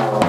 Oh.